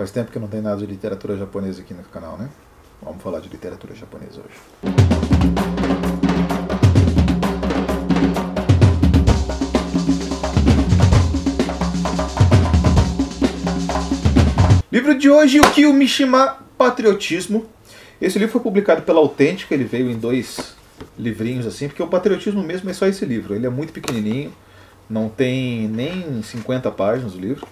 Faz tempo que não tem nada de literatura japonesa aqui no canal, né? Vamos falar de literatura japonesa hoje. Livro de hoje, o Kyo Mishima Patriotismo. Esse livro foi publicado pela Autêntica, ele veio em dois livrinhos assim, porque o patriotismo mesmo é só esse livro. Ele é muito pequenininho, não tem nem 50 páginas o livro.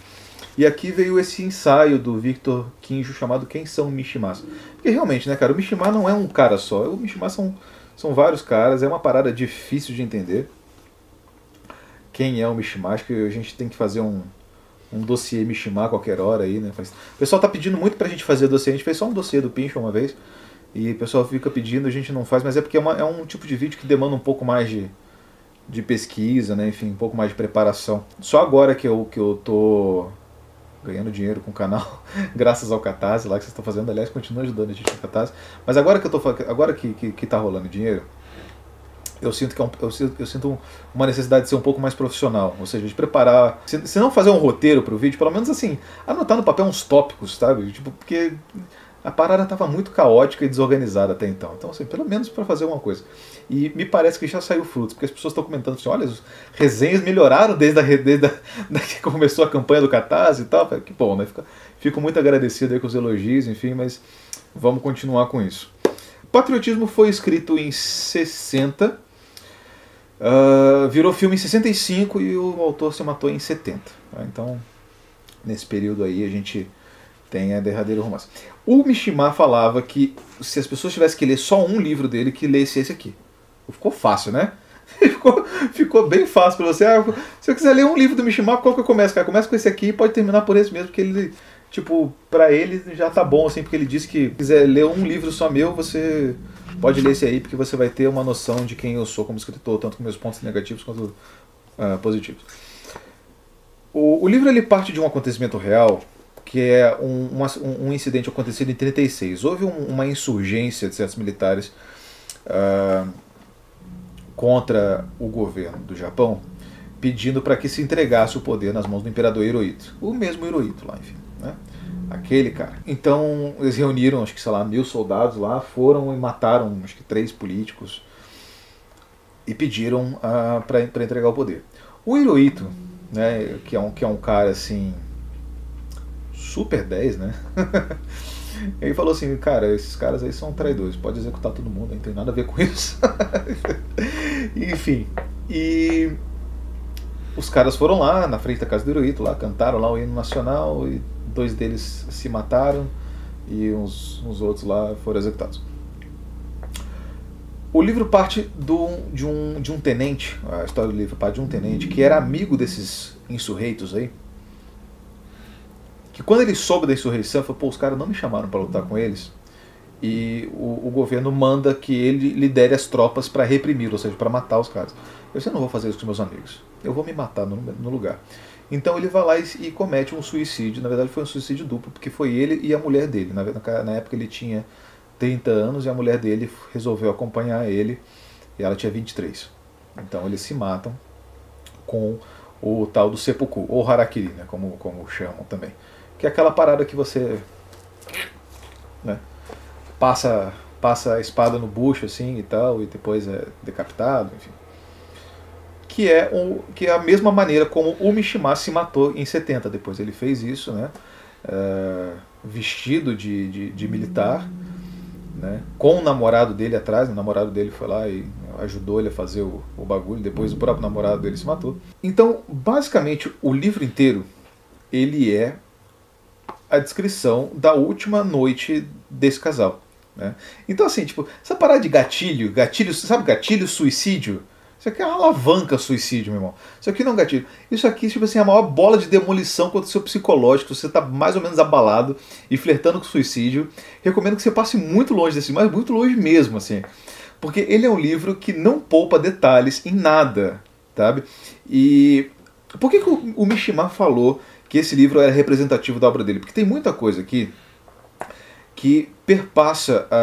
E aqui veio esse ensaio do Victor Kinjo chamado Quem são Mishimas? Porque realmente, né, cara, o Mishima não é um cara só. O Mishima são, são vários caras, é uma parada difícil de entender. Quem é o Mishima? Acho que a gente tem que fazer um, um dossiê Mishima a qualquer hora aí, né? O pessoal tá pedindo muito pra gente fazer dossiê. A gente fez só um dossiê do Pincho uma vez. E o pessoal fica pedindo, a gente não faz, mas é porque é, uma, é um tipo de vídeo que demanda um pouco mais de, de pesquisa, né? Enfim, um pouco mais de preparação. Só agora que eu, que eu tô ganhando dinheiro com o canal, graças ao Catarse lá que vocês estão fazendo. Aliás, continua ajudando a gente no Catarse. Mas agora que eu tô agora que, que, que tá rolando dinheiro, eu sinto que é um, eu, sinto, eu sinto uma necessidade de ser um pouco mais profissional, ou seja, de preparar, se, se não fazer um roteiro para o vídeo, pelo menos assim, anotar no papel uns tópicos, sabe? Tipo, porque a parada estava muito caótica e desorganizada até então. Então, assim, pelo menos para fazer uma coisa. E me parece que já saiu frutos, porque as pessoas estão comentando assim: olha, as resenhas melhoraram desde, a, desde a, da que começou a campanha do Catarse e tal. Que bom, né? Fico, fico muito agradecido aí com os elogios, enfim, mas vamos continuar com isso. Patriotismo foi escrito em 60, uh, ah, virou filme em 65 e o autor se matou em 70. Tá? Então, nesse período aí, a gente tem a derradeira romance. O Mishima falava que se as pessoas tivessem que ler só um livro dele, que lesse esse aqui. Ficou fácil, né? Ficou, ficou bem fácil para você. Ah, se eu quiser ler um livro do Mishima, qual que eu começo? Cara, começa com esse aqui e pode terminar por esse mesmo, porque ele, tipo, para ele já tá bom, assim, porque ele disse que se quiser ler um livro só meu, você pode ler esse aí, porque você vai ter uma noção de quem eu sou como escritor, tanto com meus pontos negativos quanto uh, positivos. O, o livro ele parte de um acontecimento real que é um, uma, um incidente acontecido em 36. Houve um, uma insurgência de certos militares uh, contra o governo do Japão, pedindo para que se entregasse o poder nas mãos do imperador Hirohito. O mesmo Hirohito lá, enfim. Né? Aquele cara. Então eles reuniram, acho que sei lá, mil soldados lá, foram e mataram, acho que três políticos e pediram uh, para entregar o poder. O Hirohito, né, que, é um, que é um cara assim super 10, né? Ele falou assim, cara, esses caras aí são traidores, pode executar todo mundo, não tem nada a ver com isso. Enfim, e os caras foram lá na frente da casa do Hirohito, lá cantaram lá o hino nacional e dois deles se mataram e uns, uns outros lá foram executados. O livro parte do, de, um, de um tenente, a história do livro parte de um tenente que era amigo desses insurreitos aí, que quando ele soube da insurreição, falou, pô, os caras não me chamaram para lutar com eles, e o, o, governo manda que ele lidere as tropas para reprimir, ou seja, para matar os caras. Eu disse, eu não vou fazer isso com meus amigos, eu vou me matar no, no lugar. Então ele vai lá e, e, comete um suicídio, na verdade foi um suicídio duplo, porque foi ele e a mulher dele. Na, na época ele tinha 30 anos e a mulher dele resolveu acompanhar ele, e ela tinha 23. Então eles se matam com o tal do seppuku, ou harakiri, né, como, como chamam também que é aquela parada que você né, passa passa a espada no bucho assim e tal e depois é decapitado, enfim. Que é, um, que é a mesma maneira como o Mishima se matou em 70. Depois ele fez isso, né? Uh, vestido de, de, de, militar, né? com o namorado dele atrás. O namorado dele foi lá e ajudou ele a fazer o, o bagulho. Depois o próprio namorado dele se matou. Então, basicamente, o livro inteiro ele é a descrição da última noite desse casal. Né? Então, assim, tipo, essa parada de gatilho, gatilho, sabe gatilho, suicídio? Isso aqui é uma alavanca suicídio, meu irmão. Isso aqui não é um gatilho. Isso aqui, tipo assim, é a maior bola de demolição contra o seu psicológico. Você está mais ou menos abalado e flertando com suicídio. Recomendo que você passe muito longe desse, mas muito longe mesmo, assim. Porque ele é um livro que não poupa detalhes em nada, sabe? E por que, que o Mishima falou que esse livro era representativo da obra dele, porque tem muita coisa aqui que perpassa a,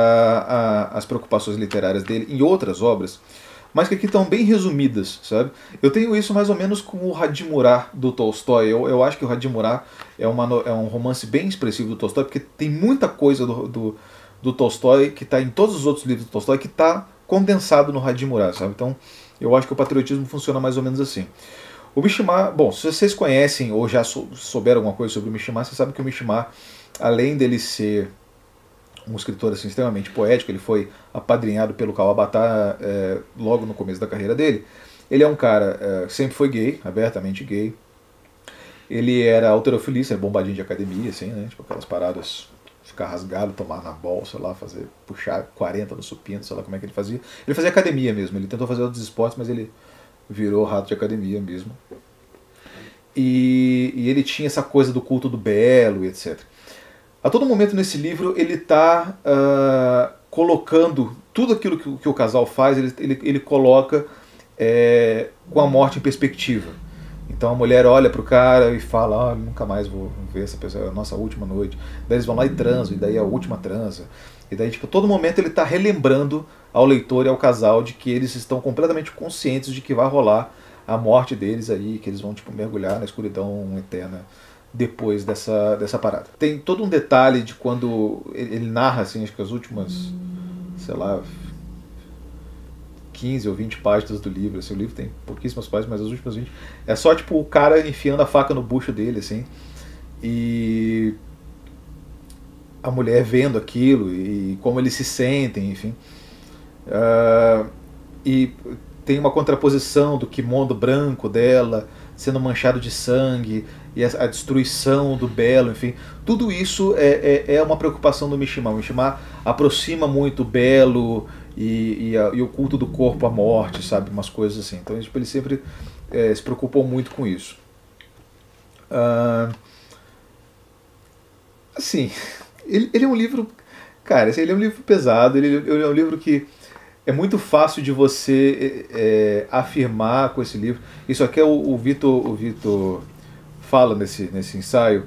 a, as preocupações literárias dele em outras obras, mas que aqui estão bem resumidas, sabe? Eu tenho isso mais ou menos com o Radimurá do Tolstói. Eu, eu acho que o Radimurá é, uma, é um romance bem expressivo do Tolstói, porque tem muita coisa do, do, do Tolstói que está em todos os outros livros do Tolstói que está condensado no Radimurá, sabe? Então, eu acho que o patriotismo funciona mais ou menos assim. O Mishima, bom, se vocês conhecem ou já souberam alguma coisa sobre o Mishima, vocês sabem que o Mishima, além dele ser um escritor assim, extremamente poético, ele foi apadrinhado pelo Kawabata é, logo no começo da carreira dele. Ele é um cara, é, sempre foi gay, abertamente gay. Ele era alterofilista, é bombadinho de academia, assim, né? Tipo aquelas paradas, ficar rasgado, tomar na bolsa lá, fazer, puxar 40 no supino, sei lá como é que ele fazia. Ele fazia academia mesmo, ele tentou fazer outros esportes, mas ele virou rato de academia mesmo. E, e ele tinha essa coisa do culto do belo etc. A todo momento nesse livro ele está uh, ah, colocando tudo aquilo que, que, o casal faz, ele, ele, ele coloca é, com a morte em perspectiva. Então a mulher olha pro cara e fala: ah, nunca mais vou ver essa pessoa, é a nossa última noite. Daí eles vão lá e transam, e daí é a última transa. E daí, tipo, todo momento ele está relembrando ao leitor e ao casal de que eles estão completamente conscientes de que vai rolar a morte deles aí, que eles vão, tipo, mergulhar na escuridão eterna depois dessa, dessa parada. Tem todo um detalhe de quando ele, ele narra, assim, acho que as últimas, sei lá, 15 ou 20 páginas do livro. Assim, o livro tem pouquíssimas páginas, mas as últimas 20. É só tipo o cara enfiando a faca no bucho dele, assim. E a mulher vendo aquilo e como eles se sentem, enfim. Uh, e tem uma contraposição do kimono branco dela sendo manchado de sangue e a, a destruição do belo, enfim, tudo isso é, é, é, uma preocupação do Mishima. O Mishima aproxima muito o belo e, e, a, e, o culto do corpo à morte, sabe, umas coisas assim. Então tipo, ele sempre é, se preocupou muito com isso. Uh, assim, ele, ele, é um livro, cara, ele é um livro pesado. Ele, ele é um livro que é muito fácil de você é, afirmar com esse livro. Isso aqui é o, o Vitor, o Vitor fala nesse, nesse ensaio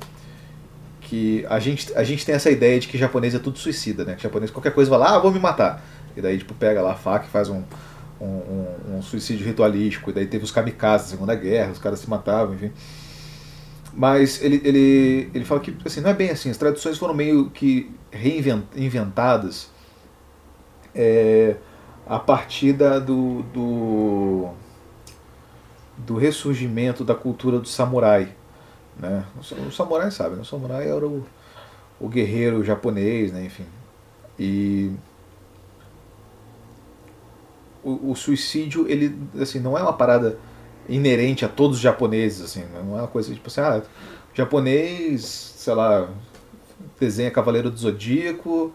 que a gente, a gente tem essa ideia de que japonês é tudo suicida, né? Que japonês qualquer coisa vai lá, ah, vou me matar. E daí tipo pega lá a faca e faz um, um, um, um suicídio ritualístico. E daí teve os kamikazes na Segunda Guerra, os caras se matavam, enfim. Mas ele, ele, ele fala que assim, não é bem assim, as traduções foram meio que reinventadas. É, a partir da, do, do, do ressurgimento da cultura do samurai. Né? O, samurai sabe, né? o samurai era o, o guerreiro japonês, né? enfim. E o, o, suicídio, ele assim, não é uma parada inerente a todos os japoneses, assim, né? não é uma coisa tipo assim, ah, japonês, sei lá, desenha Cavaleiro do Zodíaco,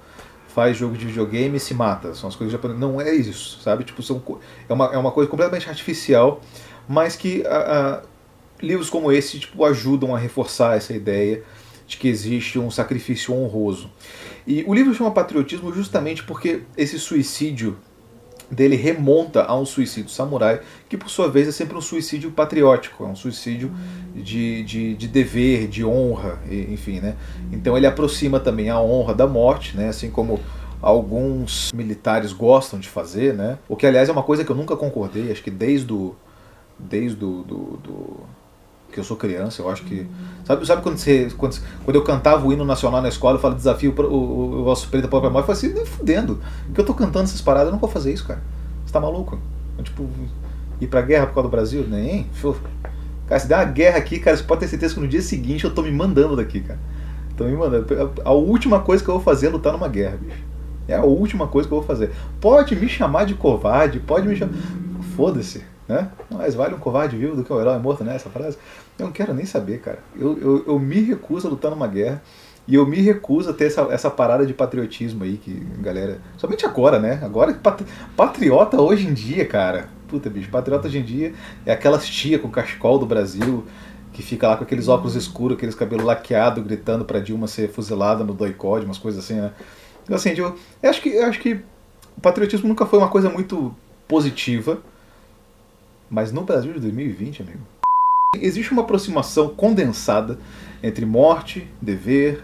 faz jogo de videogame e se mata. São as coisas japonesas. Não é isso, sabe? Tipo, são, é, uma, é uma coisa completamente artificial, mas que a, a, livros como esse tipo, ajudam a reforçar essa ideia de que existe um sacrifício honroso. E o livro chama Patriotismo justamente porque esse suicídio dele remonta a um suicídio samurai, que por sua vez é sempre um suicídio patriótico, é um suicídio de, de, de dever, de honra, enfim, né? Então ele aproxima também a honra da morte, né? Assim como alguns militares gostam de fazer, né? O que aliás é uma coisa que eu nunca concordei, acho que desde o desde do, do, do que eu sou criança, eu acho que. Sabe, sabe quando, você, quando, quando eu cantava o hino nacional na escola, eu falo desafio o, o, o vosso preto da própria morte, eu falei assim, fudendo. Que eu tô cantando essas paradas, eu não vou fazer isso, cara. Você tá maluco? Eu, tipo, ir pra guerra por causa do Brasil? Nem. Cara, se der uma guerra aqui, cara, você pode ter certeza que no dia seguinte eu tô me mandando daqui, cara. Tô me mandando. A última coisa que eu vou fazer é lutar numa guerra, bicho. É a última coisa que eu vou fazer. Pode me chamar de covarde, pode me chamar. Foda-se, né? Mas vale um covarde vivo do que um herói morto, né? Essa frase. Eu não quero nem saber, cara. Eu, eu, eu me recuso a lutar numa guerra. E eu me recuso a ter essa, essa parada de patriotismo aí, que galera. Somente agora, né? Agora, patriota hoje em dia, cara. Puta, bicho, patriota hoje em dia é aquelas tia com cachecol do Brasil, que fica lá com aqueles óculos escuros, aqueles cabelos laqueados, gritando pra Dilma ser fuzilada no doicode, umas coisas assim, né? Então, assim, eu, eu acho que, eu acho que o patriotismo nunca foi uma coisa muito positiva, mas no Brasil de 2020, amigo, Existe uma aproximação condensada entre morte, dever,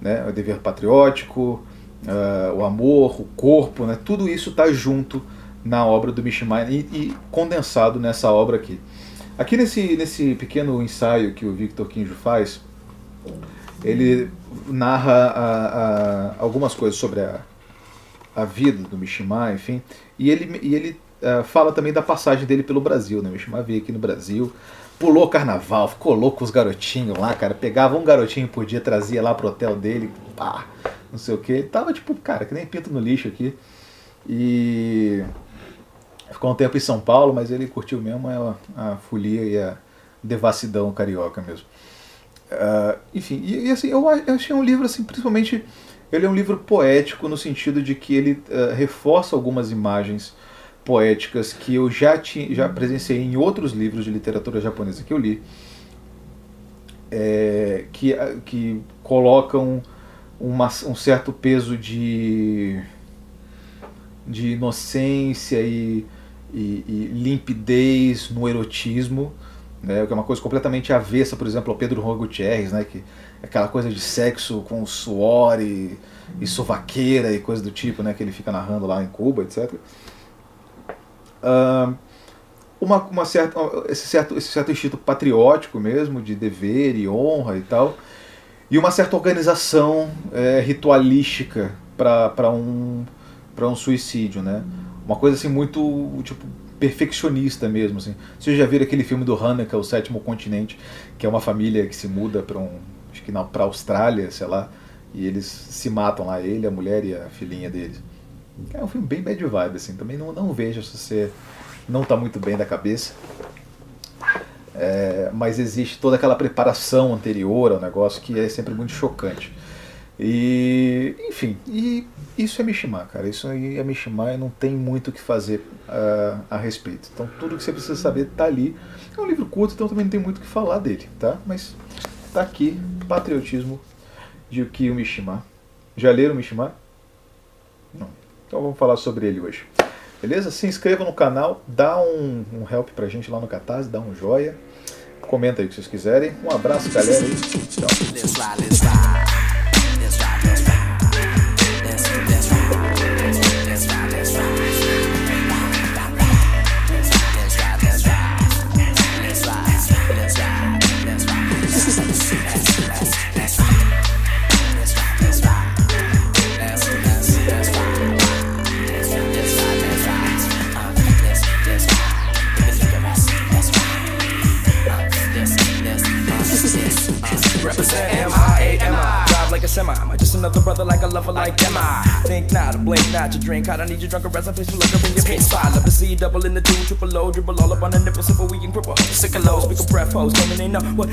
né, o dever patriótico, uh, o amor, o corpo, né, tudo isso está junto na obra do Mishima e, e, condensado nessa obra aqui. Aqui nesse, nesse pequeno ensaio que o Victor Kinjo faz, ele narra a, a, algumas coisas sobre a, a vida do Mishima, enfim, e ele, e ele uh, fala também da passagem dele pelo Brasil. Né? O Mishima veio aqui no Brasil, pulou carnaval, ficou louco com os garotinhos lá, cara. Pegava um garotinho por dia, trazia lá pro hotel dele, pá, não sei o que. Ele tava tipo, cara, que nem pinto no lixo aqui. E ficou um tempo em São Paulo, mas ele curtiu mesmo a, a folia e a devassidão carioca mesmo. Uh, enfim, e, e, assim, eu, eu achei um livro assim, principalmente ele é um livro poético no sentido de que ele uh, reforça algumas imagens poéticas que eu já, tinha, já presenciei em outros livros de literatura japonesa que eu li, é, que, que colocam uma, um certo peso de, de inocência e, e, e limpidez no erotismo, né, que é uma coisa completamente avessa, por exemplo, ao Pedro Juan Gutierrez, né, que é aquela coisa de sexo com suor e, e sovaqueira e coisa do tipo, né, que ele fica narrando lá em Cuba, etc uh, uma, uma certa, esse, certo, esse certo instinto patriótico mesmo, de dever e honra e tal, e uma certa organização é, ritualística para um, um suicídio, né? Uma coisa assim muito tipo perfeccionista mesmo, assim. Vocês já viram aquele filme do Hanukkah, O Sétimo Continente, que é uma família que se muda para um, acho que para Austrália, sei lá, e eles se matam lá, ele, a mulher e a filhinha deles. É um filme bem bad vibe, assim. Também não, não vejo se você não está muito bem da cabeça. É, mas existe toda aquela preparação anterior ao negócio que é sempre muito chocante. E, enfim, e isso é Mishima, cara. Isso aí é Mishima e não tem muito o que fazer uh, a respeito. Então, tudo que você precisa saber está ali. É um livro curto, então também não tem muito o que falar dele, tá? Mas tá aqui, Patriotismo de Ukio Mishima. Já leram Mishima? Então vamos falar sobre ele hoje. Beleza? Se inscreva no canal, dá um, um help pra gente lá no Catarse, dá um joia. Comenta aí o que vocês quiserem. Um abraço, galera. E tchau. Not, to drink I don't need you drunk or recipe for liquor in your paint spot. Love to see double in the two, triple O, dribble all up on the nipple, simple we can cripple. Sick of low, speak of breath, hoes, coming in, know what.